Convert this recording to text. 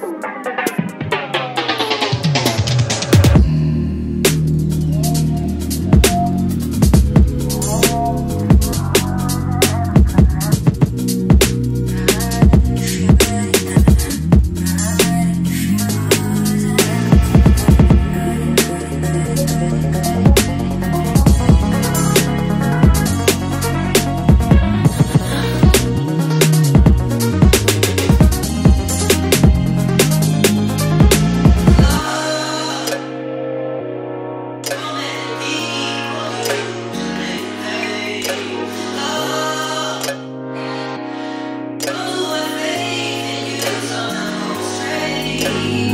Thank you. You.